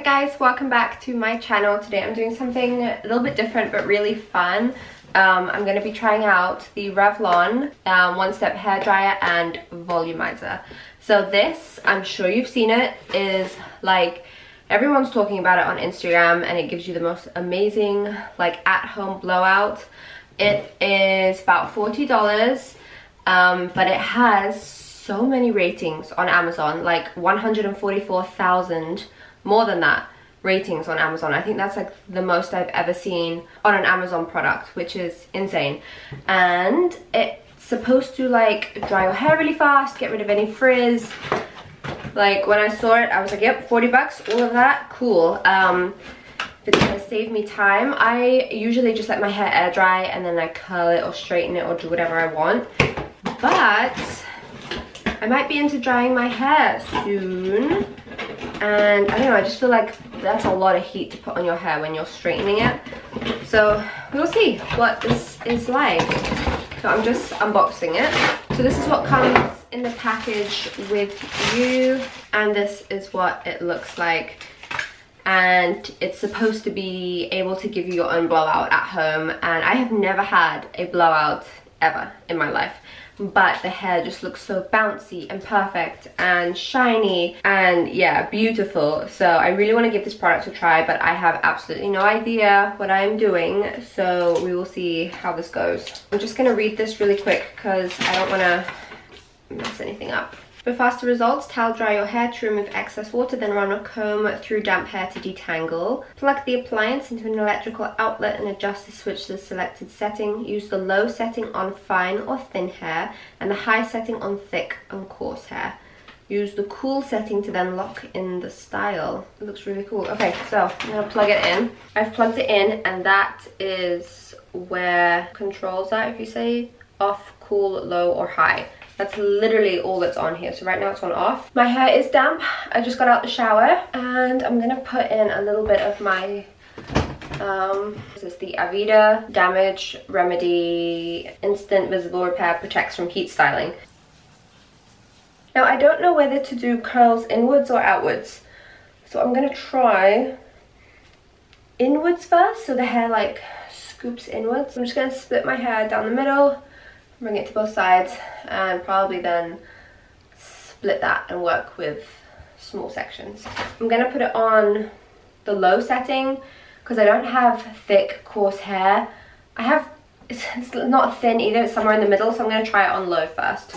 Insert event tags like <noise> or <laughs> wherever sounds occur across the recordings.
Hi guys, welcome back to my channel. Today I'm doing something a little bit different but really fun. Um, I'm going to be trying out the Revlon um, One Step Hair Dryer and Volumizer. So this, I'm sure you've seen it, is like everyone's talking about it on Instagram and it gives you the most amazing like at-home blowout. It is about $40 um, but it has so many ratings on Amazon, like 144,000 more than that ratings on Amazon. I think that's like the most I've ever seen on an Amazon product, which is insane. And it's supposed to like dry your hair really fast, get rid of any frizz. Like when I saw it, I was like, yep, 40 bucks, all of that, cool. Um, it's gonna save me time. I usually just let my hair air dry and then I curl it or straighten it or do whatever I want. But I might be into drying my hair soon and I don't know I just feel like that's a lot of heat to put on your hair when you're straightening it. So we'll see what this is like. So I'm just unboxing it. So this is what comes in the package with you and this is what it looks like. And it's supposed to be able to give you your own blowout at home. And I have never had a blowout ever in my life but the hair just looks so bouncy and perfect and shiny and yeah beautiful. So I really want to give this product a try but I have absolutely no idea what I'm doing. So we will see how this goes. I'm just gonna read this really quick because I don't want to mess anything up for faster results, towel dry your hair to remove excess water, then run a comb through damp hair to detangle. Plug the appliance into an electrical outlet and adjust the switch to the selected setting. Use the low setting on fine or thin hair and the high setting on thick and coarse hair. Use the cool setting to then lock in the style. It looks really cool. Okay, so I'm gonna plug it in. I've plugged it in and that is where controls are if you say off, cool, low or high. That's literally all that's on here. So right now it's on off. My hair is damp. I just got out the shower and I'm gonna put in a little bit of my um, this is the Aveda Damage Remedy Instant Visible Repair Protects from Heat Styling. Now I don't know whether to do curls inwards or outwards. So I'm gonna try inwards first so the hair like scoops inwards. I'm just gonna split my hair down the middle bring it to both sides and probably then split that and work with small sections. I'm to put it on the low setting because I don't have thick coarse hair. I have, it's, not thin either, it's somewhere in the middle so I'm to try it on low first.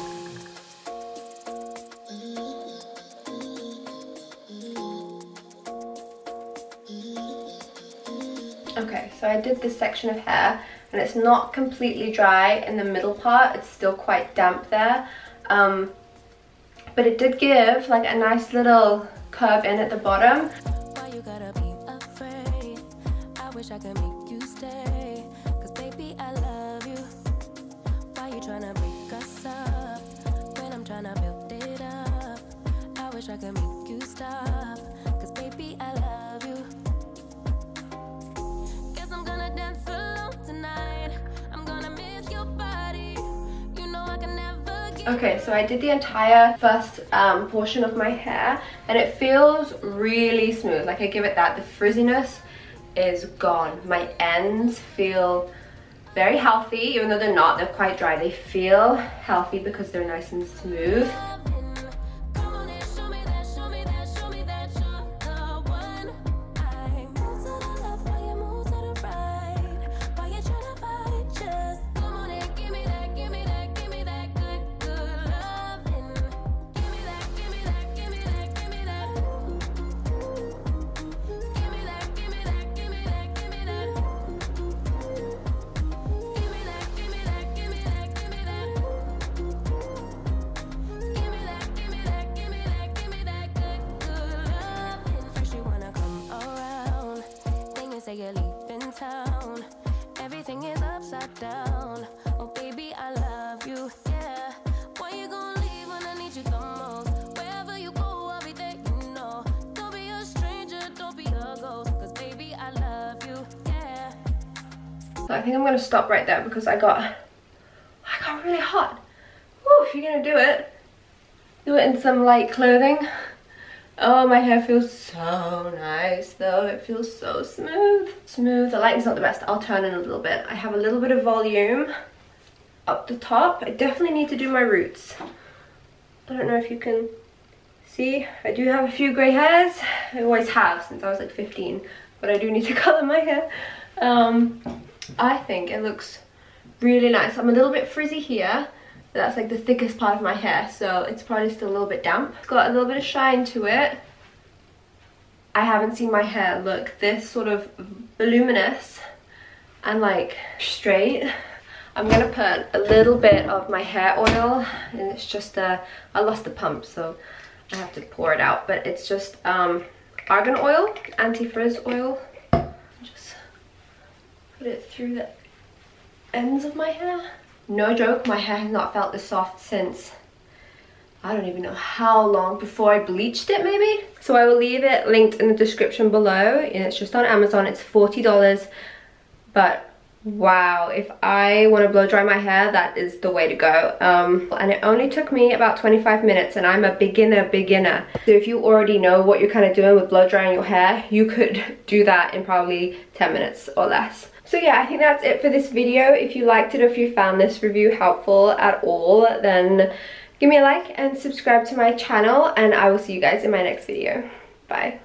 Okay, so I did this section of hair and it's not completely dry in the middle part it's still quite damp there um, but it did give like a nice little curve in at the bottom? I wish I could make you stay. Cause baby, I love you. Why you trying to make us up? When I'm trying to build it up, I wish I could make you stop Okay, so I did the entire first um, portion of my hair and it feels really smooth. Like I give it that, the frizziness is gone. My ends feel very healthy, even though they're not, they're quite dry. They feel healthy because they're nice and smooth. Everything is upside down. Oh, baby, I love you, yeah. Why you gonna leave when I need you the most? Wherever you go, I'll be there, you know. Don't be a stranger, don't be a ghost. Cause, baby, I love you, yeah. I think I'm gonna stop right there because I got, I got really hot. Woo, if you're gonna do it, do it in some light clothing. Oh, my hair feels so nice though. It feels so smooth. Smooth. The lighting's not the best. I'll turn in a little bit. I have a little bit of volume up the top. I definitely need to do my roots. I don't know if you can see. I do have a few grey hairs. I always have since I was like 15. But I do need to <laughs> colour my hair. Um, I think it looks really nice. I'm a little bit frizzy here that's like the thickest part of my hair so it's probably still a little bit damp. It's got a little bit of shine to it. I haven't seen my hair look this sort of voluminous and like straight. I'm gonna put a little bit of my hair oil and it's just uh I lost the pump so I have to pour it out. But it's just um argan oil anti-frizz oil. Just put it through the ends of my hair no joke, my hair has not felt this soft since I don't even know how long before I bleached it maybe. So I will leave it linked in the description below and it's just on Amazon. It's $40 but wow if I want to blow dry my hair that is the way to go um, and it only took me about 25 minutes and I'm a beginner beginner so if you already know what you're kind of doing with blow drying your hair you could <laughs> do that in probably 10 minutes or less so yeah, I think that's it for this video. If you liked it or if you found this review helpful at all, then give me a like and subscribe to my channel and I will see you guys in my next video. Bye.